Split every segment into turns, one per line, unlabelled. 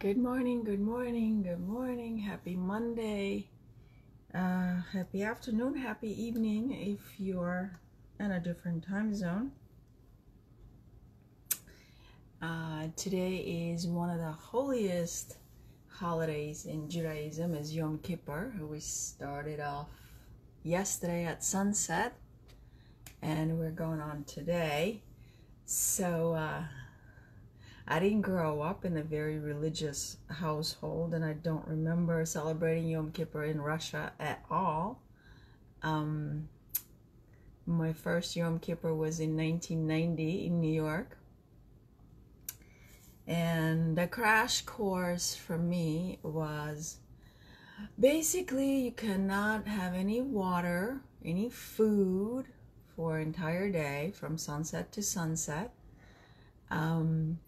Good morning, good morning, good morning. Happy Monday. Uh, happy afternoon, happy evening if you're in a different time zone. Uh, today is one of the holiest holidays in Judaism is Yom Kippur. We started off yesterday at sunset and we're going on today. So, uh, I didn't grow up in a very religious household, and I don't remember celebrating Yom Kippur in Russia at all. Um, my first Yom Kippur was in 1990 in New York. And the crash course for me was basically you cannot have any water, any food for an entire day from sunset to sunset. Um,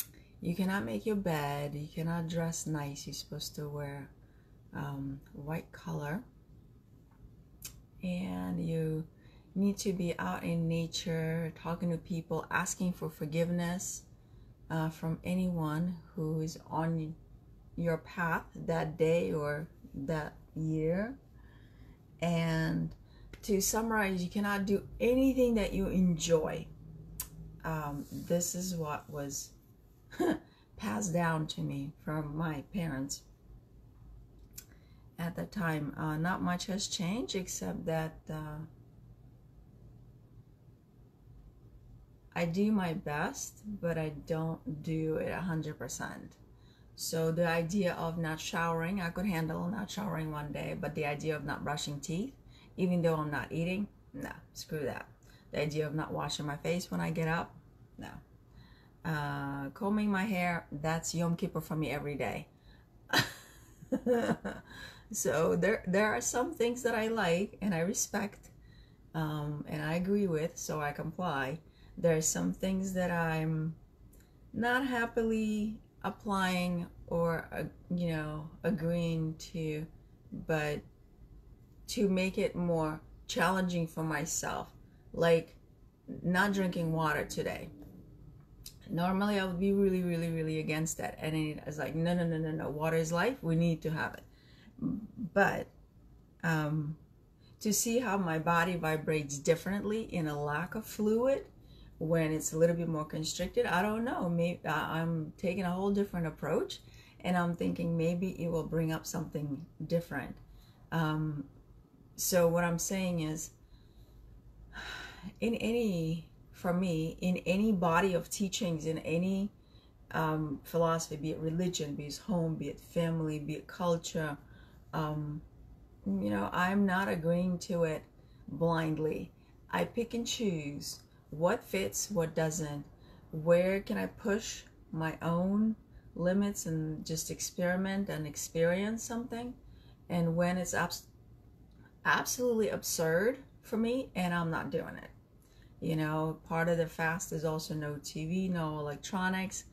you cannot make your bed. You cannot dress nice. You're supposed to wear um, white color. And you need to be out in nature, talking to people, asking for forgiveness uh, from anyone who is on your path that day or that year. And to summarize, you cannot do anything that you enjoy. Um, this is what was passed down to me from my parents at the time. Uh, not much has changed except that uh, I do my best, but I don't do it 100%. So the idea of not showering, I could handle not showering one day, but the idea of not brushing teeth, even though I'm not eating, no, screw that. The idea of not washing my face when I get up, no, uh, combing my hair, that's Yom Kippur for me every day. so there, there are some things that I like and I respect um, and I agree with, so I comply. There are some things that I'm not happily applying or, uh, you know, agreeing to, but to make it more challenging for myself, like not drinking water today normally I would be really, really, really against that. And it's like, no, no, no, no, no. Water is life. We need to have it. But um, to see how my body vibrates differently in a lack of fluid when it's a little bit more constricted, I don't know. Maybe I'm taking a whole different approach, and I'm thinking maybe it will bring up something different. Um, so what I'm saying is, in any for me in any body of teachings, in any um, philosophy, be it religion, be it home, be it family, be it culture. Um, you know, I'm not agreeing to it blindly. I pick and choose what fits, what doesn't. Where can I push my own limits and just experiment and experience something? And when it's abs- absolutely absurd for me and I'm not doing it. You know, part of the fast is also no TV, no electronics.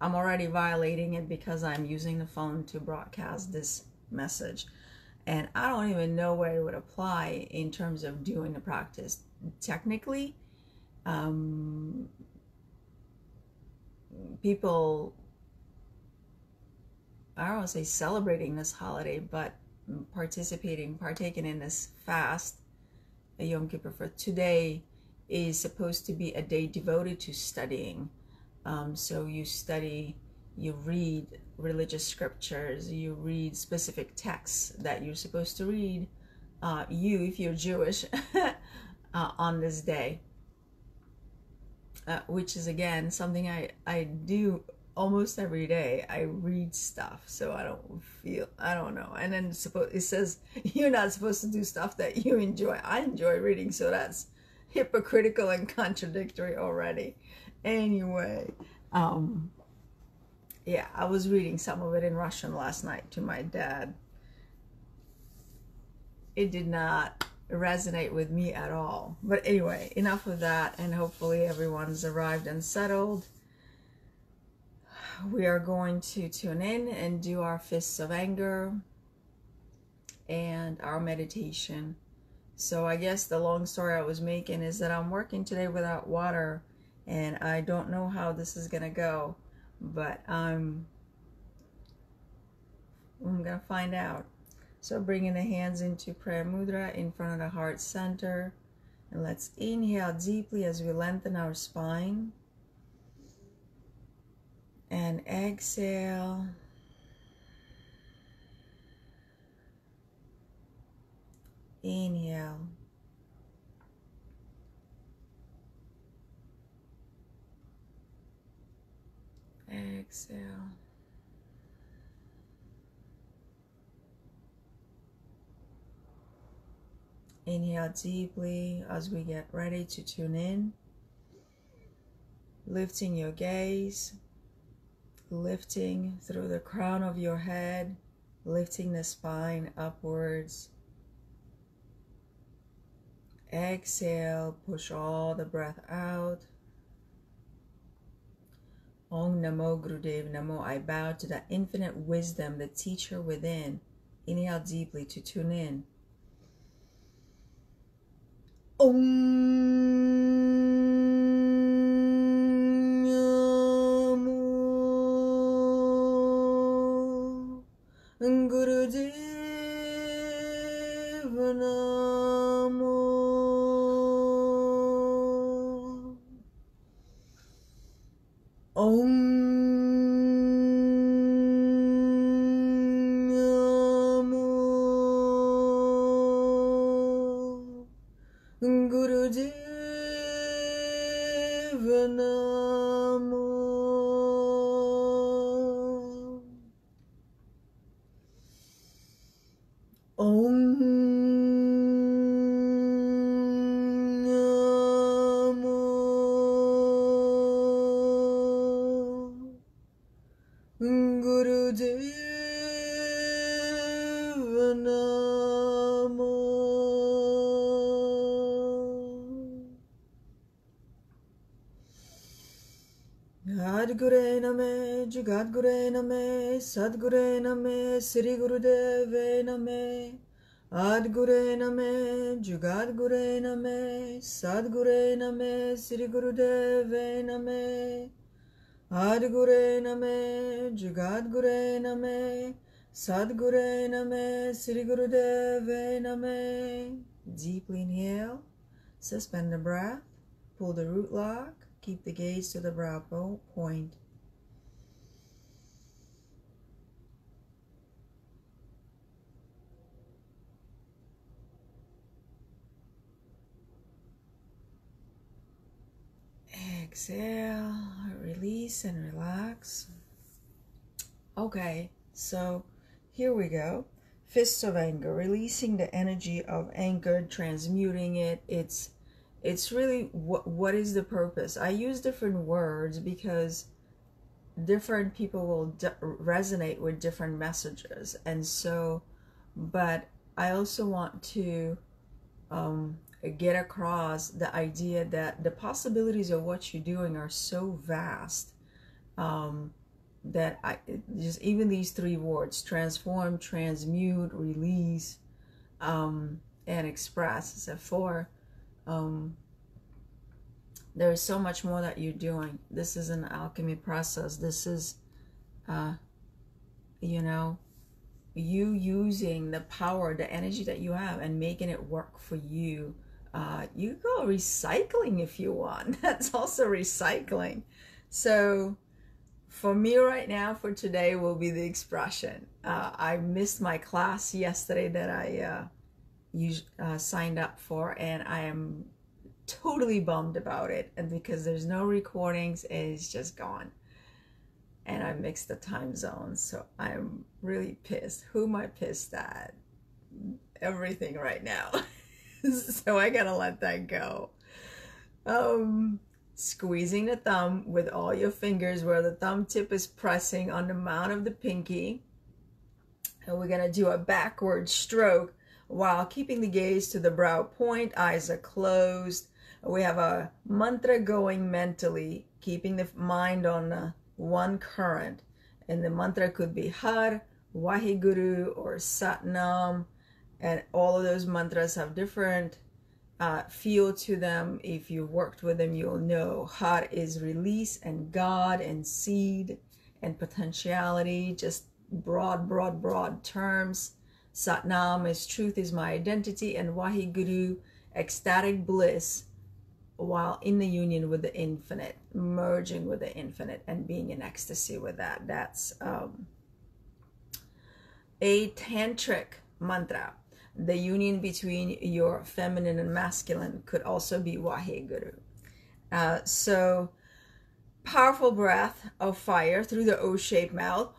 I'm already violating it because I'm using the phone to broadcast this message. And I don't even know where it would apply in terms of doing the practice. Technically, um, people, I don't want to say celebrating this holiday, but participating, partaking in this fast, a Yom Kippur for today, is supposed to be a day devoted to studying. Um, so you study, you read religious scriptures, you read specific texts that you're supposed to read, uh, you, if you're Jewish, uh, on this day. Uh, which is again something I, I do almost every day. I read stuff, so I don't feel I don't know. And then suppose it says you're not supposed to do stuff that you enjoy. I enjoy reading, so that's hypocritical and contradictory already. Anyway, um, yeah, I was reading some of it in Russian last night to my dad. It did not resonate with me at all. But anyway, enough of that, and hopefully everyone's arrived and settled. We are going to tune in and do our fists of anger and our meditation. So I guess the long story I was making is that I'm working today without water and I don't know how this is going to go, but I'm I'm going to find out. So bringing the hands into prayer mudra in front of the heart center. And let's inhale deeply as we lengthen our spine. And exhale. Inhale. Exhale. Inhale deeply as we get ready to tune in. Lifting your gaze, lifting through the crown of your head, lifting the spine upwards. Exhale, push all the breath out. Om Namo Gurudev Namo. I bow to the infinite wisdom, the teacher within. Inhale deeply to tune in. Om Om Name, Jagadgure Name, Sadgure Name, Sri Gurudeve Name. Adgure Name, Jagadgure Name, Sadgure Name, Sri Gurudeve Name. Adgure Name, Jagadgure Name, Sadgure Name, Sri Gurudeve Name. Deeply inhale, suspend the breath, pull the root lock, keep the gaze to the brow po- point. Exhale, release and relax. Okay, so here we go. Fists of anger, releasing the energy of anger, transmuting it. It's it's really what what is the purpose? I use different words because different people will resonate with different messages, and so, but I also want to um, get across the idea that the possibilities of what you're doing are so vast um, that I just even these three words transform, transmute, release, um, and express. So for um, there is so much more that you're doing. This is an alchemy process. This is, uh, you know, you using the power, the energy that you have, and making it work for you. Uh, you go recycling if you want. That's also recycling. So, for me right now, for today, will be the expression. Uh, I missed my class yesterday that I uh, uh, signed up for, and I am totally bummed about it. And because there's no recordings, it's just gone. And I mixed the time zones, so I'm really pissed. Who am I pissed at? Everything right now. so I gotta let that go. Um, squeezing the thumb with all your fingers where the thumb tip is pressing on the mount of the pinky. And we're gonna do a backward stroke while keeping the gaze to the brow point, eyes are closed. We have a mantra going mentally, keeping the mind on one current. And the mantra could be Har, Waheguru, or Satnam. And all of those mantras have different uh, feel to them. If you worked with them, you'll know heart is release and God and seed and potentiality. Just broad, broad, broad terms. Satnam is truth is my identity, and Waheguru, ecstatic bliss while in the union with the infinite, merging with the infinite and being in ecstasy with that. That's um, a tantric mantra. The union between your feminine and masculine could also be Waheguru. Uh, so, powerful breath of fire through the O shaped mouth.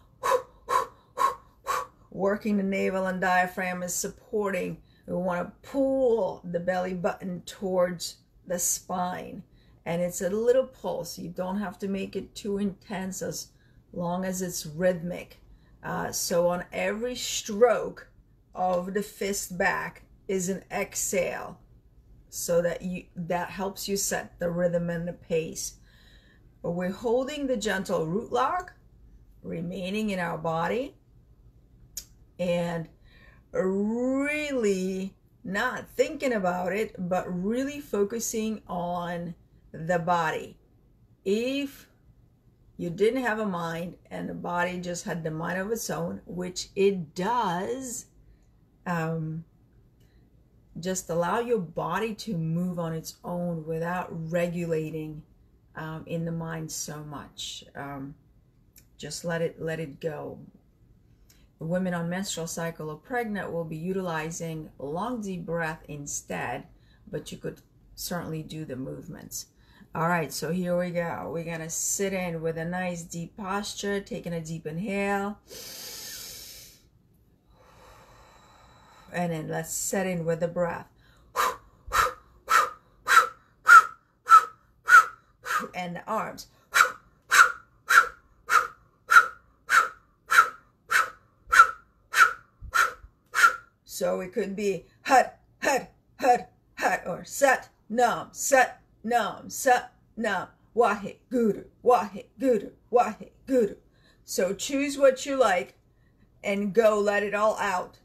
Working the navel and diaphragm is supporting. We want to pull the belly button towards the spine. And it's a little pulse. You don't have to make it too intense as long as it's rhythmic. Uh, so on every stroke of the fist back is an exhale so that you that helps you set the rhythm and the pace. But we're holding the gentle root lock, remaining in our body, and really not thinking about it, but really focusing on the body. If you didn't have a mind and the body just had the mind of its own, which it does, um, just allow your body to move on its own without regulating um, in the mind so much. Um, just let it let it go The women on menstrual cycle or pregnant will be utilizing long deep breath instead, but you could certainly do the movements. All right, so here we go. We're to sit in with a nice deep posture, taking a deep inhale. And then let's set in with the breath. And the arms. So it could be hut, hut, hut, hut, or sat, nam, sat, nam, sat, nam, wahe, guru, wahe, guru, wahe, guru. So choose what you like and go let it all out.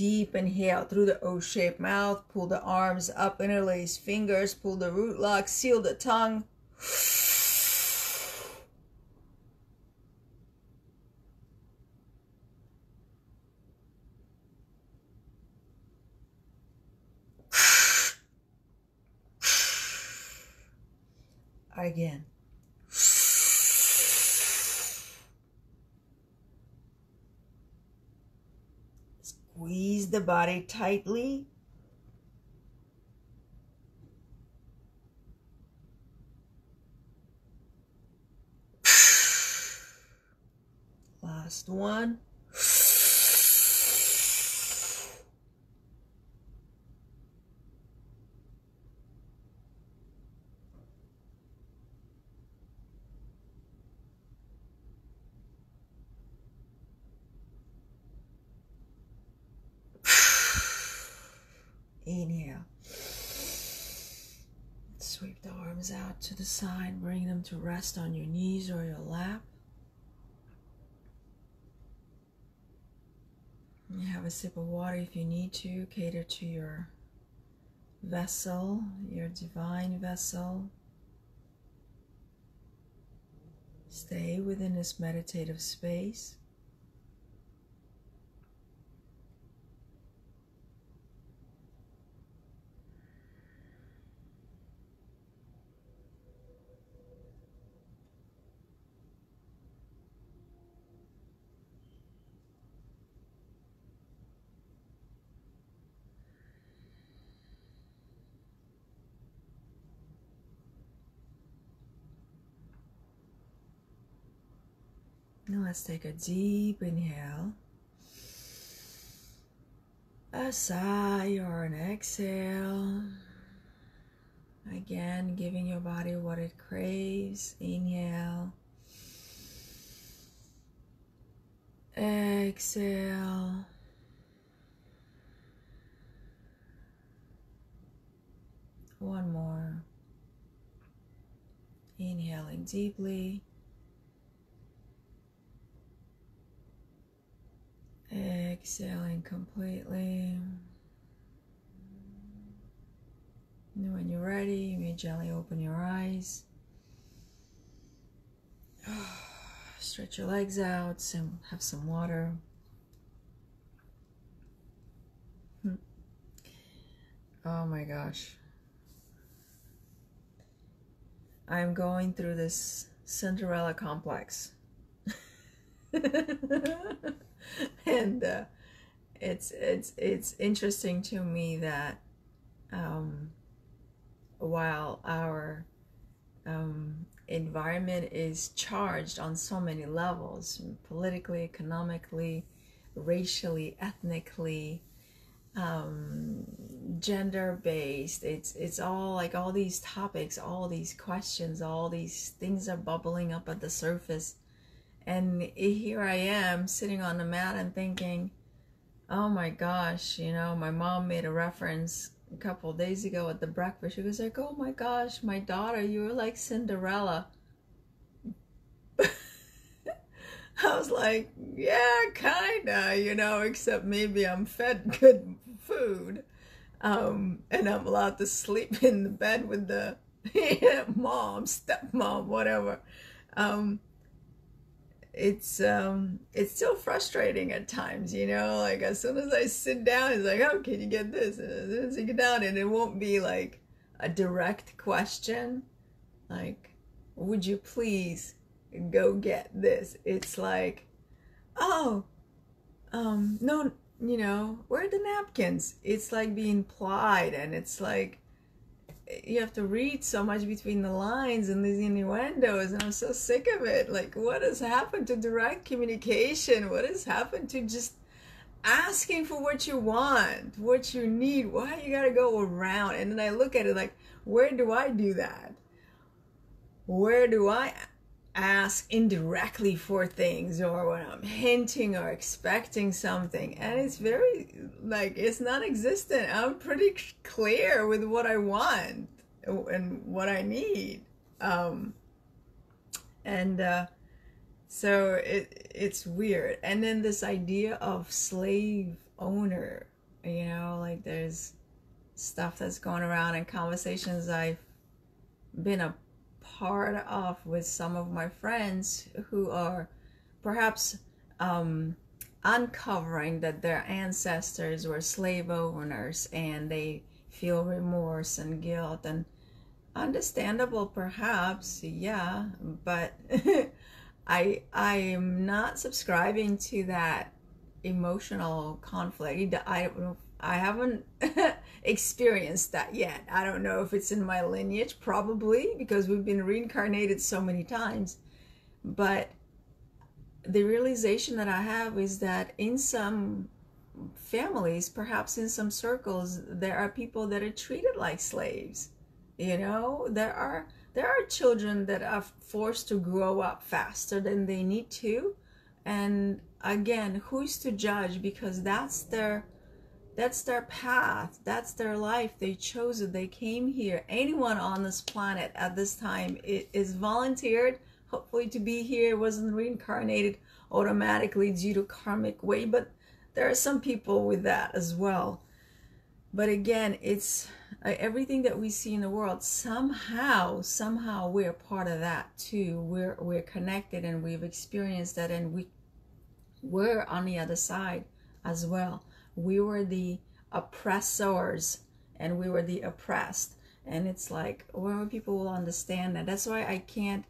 Deep inhale through the O-shaped mouth. Pull the arms up, interlace fingers. Pull the root lock. Seal the tongue. Again. Squeeze the body tightly. Last one. Inhale. Sweep the arms out to the side, bring them to rest on your knees or your lap. You have a sip of water if you need to, cater to your vessel, your divine vessel. Stay within this meditative space. Let's take a deep inhale. A sigh or an exhale. Again, giving your body what it craves. Inhale. Exhale. One more. Inhaling deeply. Exhaling completely. And when you're ready, you may gently open your eyes. Stretch your legs out, some have some water. Hmm. Oh my gosh. I'm going through this Cinderella complex. and uh, it's it's it's interesting to me that um, while our um, environment is charged on so many levels politically economically racially ethnically um, gender based it's it's all like all these topics all these questions all these things are bubbling up at the surface and here I am sitting on the mat and thinking, oh my gosh, you know, my mom made a reference a couple days ago at the breakfast. She was like, oh my gosh, my daughter, you were like Cinderella. I was like, yeah, kinda, you know, except maybe I'm fed good food. Um, and I'm allowed to sleep in the bed with the mom, stepmom, whatever. Um, it's um it's still frustrating at times you know? Like as soon as i sit down it's like oh can you get this? And as soon as you get down and it won't be like a direct question like would you please go get this? It's like oh um no you know where are the napkins? It's like being plied and it's like you have to read so much between the lines and these innuendos and i'm so sick of it. Like what has happened to direct communication? What has happened to just asking for what you want what you need? Why you gotta go around? And then i look at it like where do i do that? Where do i ask indirectly for things or when I'm hinting or expecting something. And it's very, like, it's non existent. I'm pretty clear with what I want and what I need. Um, and uh, so it it's weird. And then this idea of slave owner. You know, like there's stuff that's going around and conversations I've been a part of with some of my friends who are perhaps um, uncovering that their ancestors were slave owners and they feel remorse and guilt and understandable perhaps yeah but i i am not subscribing to that emotional conflict. I i haven't experienced that yet i don't know if it's in my lineage probably because we've been reincarnated so many times but the realization that i have is that in some families perhaps in some circles there are people that are treated like slaves you know, there are there are children that are forced to grow up faster than they need to. And again, who's to judge because that's their that's their path. That's their life. They chose it. They came here. Anyone on this planet at this time is volunteered, hopefully to be here, wasn't reincarnated automatically due to karmic way, but there are some people with that as well. But again, it's uh, everything that we see in the world somehow somehow we're part of that too we're we're connected and we've experienced that and we we're on the other side as well we were the oppressors and we were the oppressed. And it's like when people will understand that. That's why i can't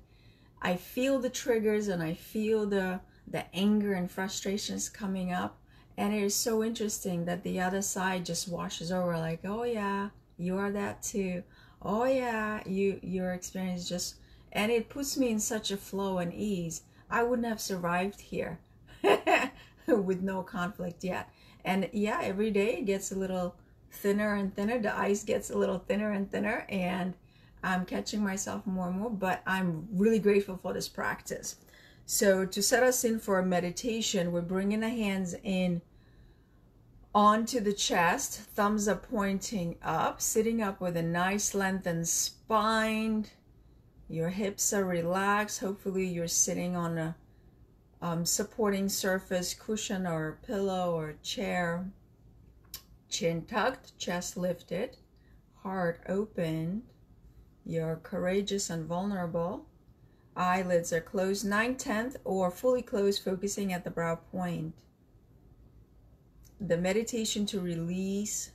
i feel the triggers and i feel the the anger and frustrations coming up. And it is so interesting that the other side just washes over like oh yeah you are that too. Oh yeah you your experience just and it puts me in such a flow and ease. I wouldn't have survived here with no conflict yet and yeah every day it gets a little thinner and thinner the ice gets a little thinner and thinner and i'm catching myself more and more but i'm really grateful for this practice so to set us in for a meditation we're bringing the hands in onto the chest, thumbs are pointing up, sitting up with a nice lengthened spine. Your hips are relaxed. Hopefully you're sitting on a um, supporting surface, cushion or pillow or chair. Chin tucked, chest lifted, heart open. You're courageous and vulnerable. Eyelids are closed, 9 tenth or fully closed, focusing at the brow point the meditation to release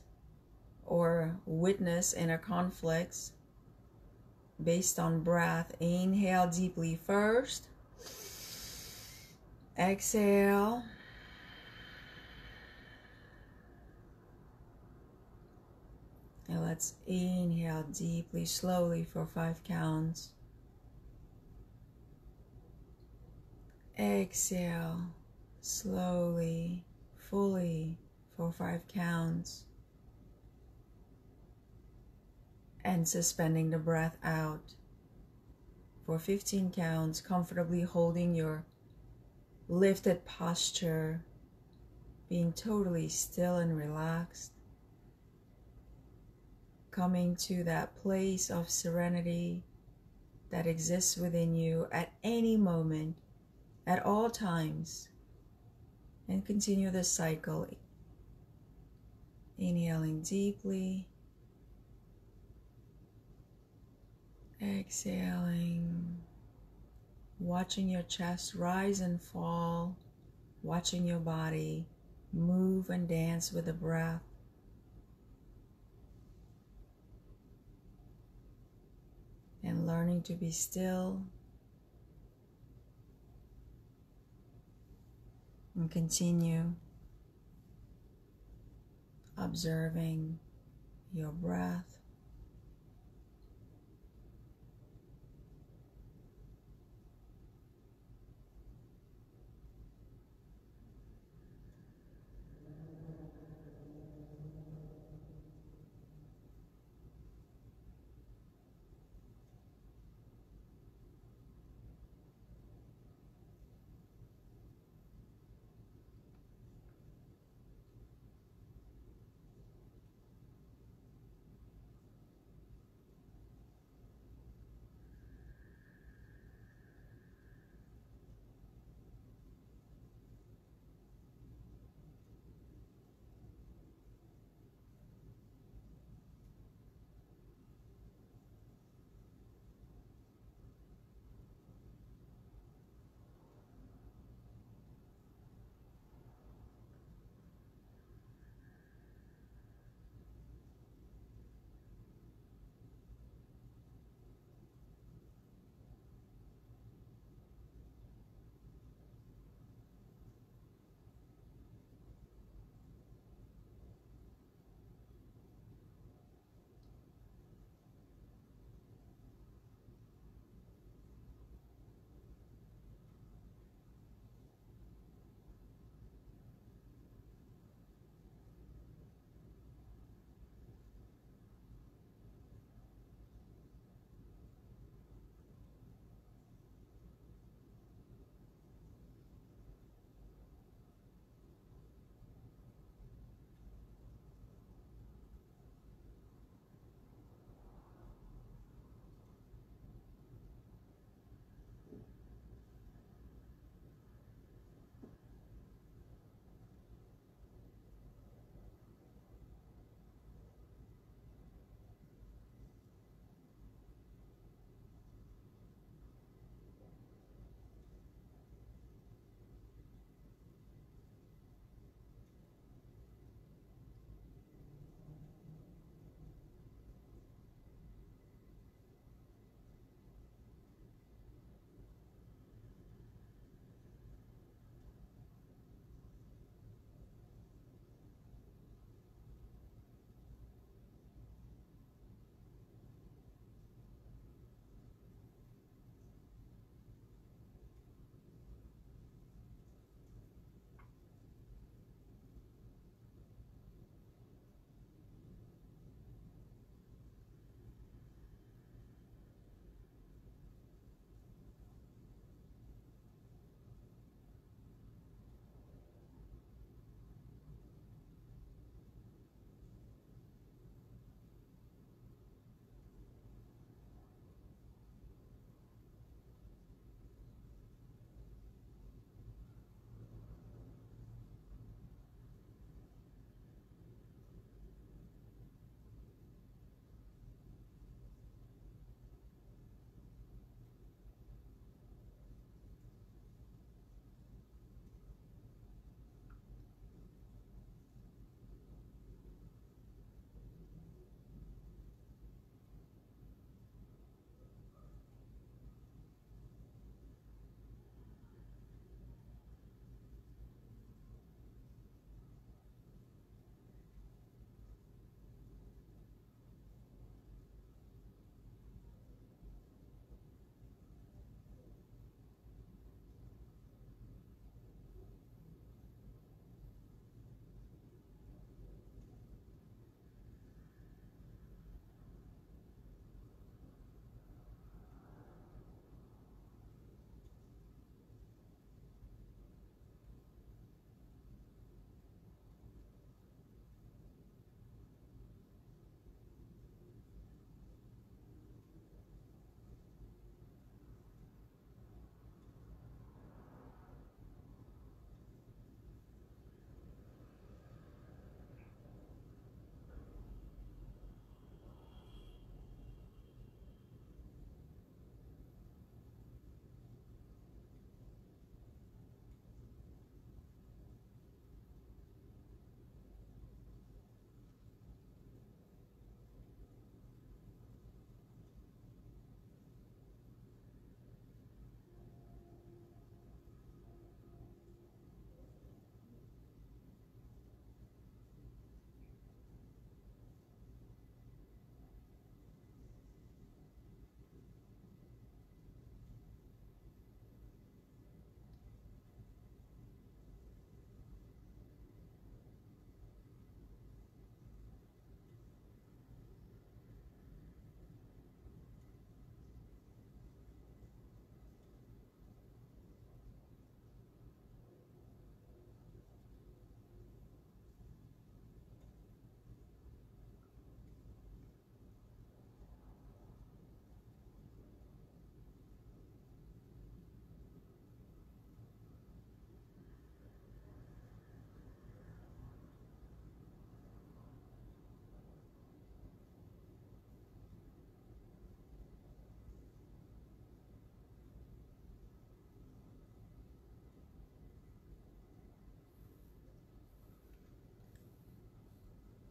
or witness inner conflicts based on breath. Inhale deeply first. Exhale. And let's inhale deeply, slowly for five counts. Exhale slowly fully for five counts and suspending the breath out for 15 counts, comfortably holding your lifted posture, being totally still and relaxed, coming to that place of serenity that exists within you at any moment, at all times and continue the cycle. Inhaling deeply, exhaling, watching your chest rise and fall, watching your body move and dance with the breath. And learning to be still and continue observing your breath.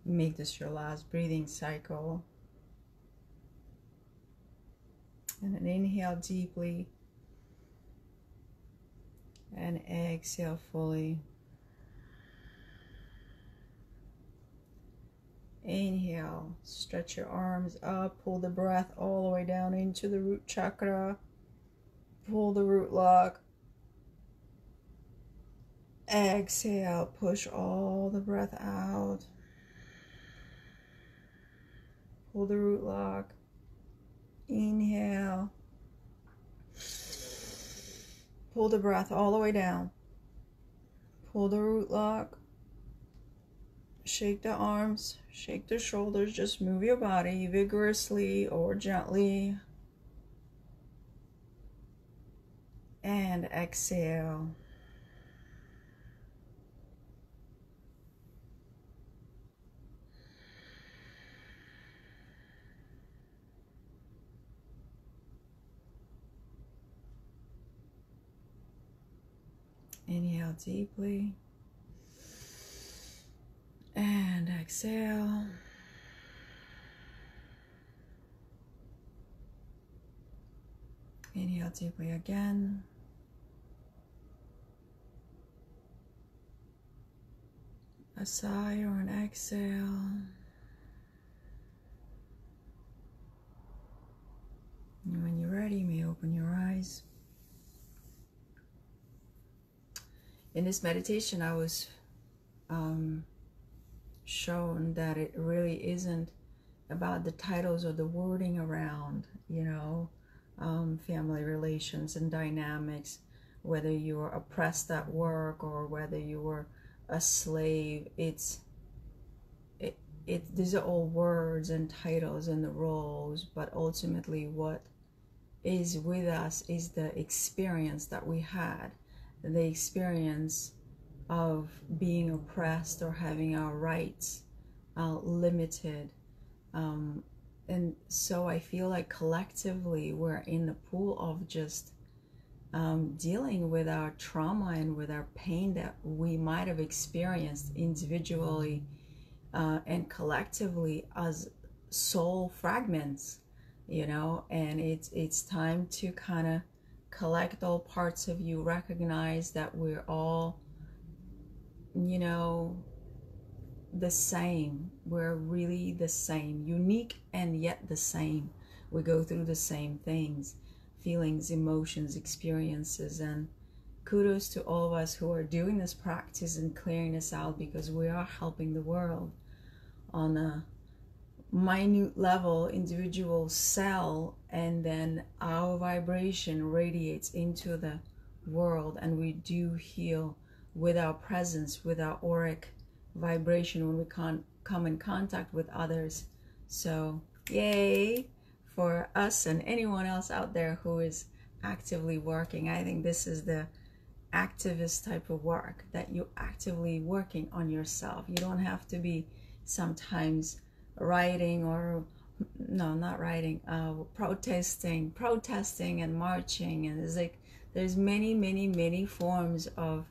Make this your last breathing cycle. And then inhale deeply. And exhale fully. Inhale, stretch your arms up, pull the breath all the way down into the root chakra. Pull the root lock. Exhale, push all the breath out. Pull the root lock. Inhale. Pull the breath all the way down. Pull the root lock. Shake the arms, shake the shoulders, just move your body vigorously or gently. And exhale. Inhale deeply. And exhale. Inhale deeply again. A sigh or an exhale. And when you're ready, you may open your eyes. In this meditation, I was um, shown that it really isn't about the titles or the wording around, you know, um, family relations and dynamics, whether you were oppressed at work or whether you were a slave. It's it, it these are all words and titles and the roles, but ultimately what is with us is the experience that we had the experience of being oppressed or having our rights uh, limited. Um, and so I feel like collectively we're in the pool of just um, dealing with our trauma and with our pain that we might have experienced individually uh, and collectively as soul fragments, you know. And it's it's time to kind of collect all parts of you, recognize that we're all, you know, the same. We're really the same, unique and yet the same. We go through the same things, feelings, emotions, experiences, and kudos to all of us who are doing this practice and clearing this out because we are helping the world on a minute level individual cell and then our vibration radiates into the world and we do heal with our presence with our auric vibration when we can't come in contact with others. So yay for us and anyone else out there who is actively working. I think this is the activist type of work that you're actively working on yourself. You don't have to be sometimes writing or no not writing uh, protesting protesting and marching. And there's like there's many many many forms of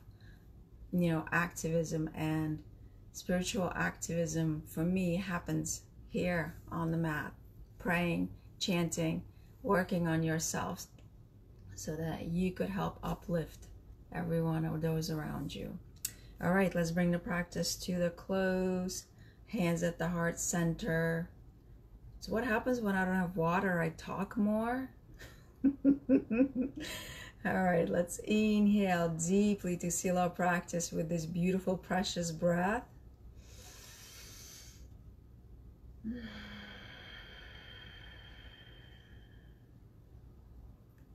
you know activism and spiritual activism for me happens here on the mat praying chanting working on yourself so that you could help uplift everyone or those around you. All right let's bring the practice to the close hands at the heart center. So, what happens when I don't have water? I talk more. All right, let's inhale deeply to seal our practice with this beautiful, precious breath.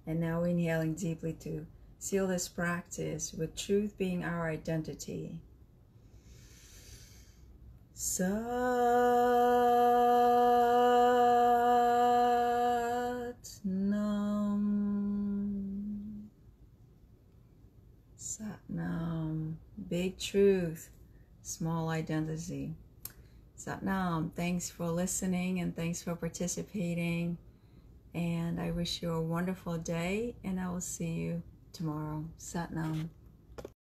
And now inhaling deeply to seal this practice with truth being our identity. Sat Nam. Sat Nam. Big truth, small identity. Sat Nam. Thanks for listening and thanks for participating. And I wish you a wonderful day, and I will see you tomorrow. Sat Nam.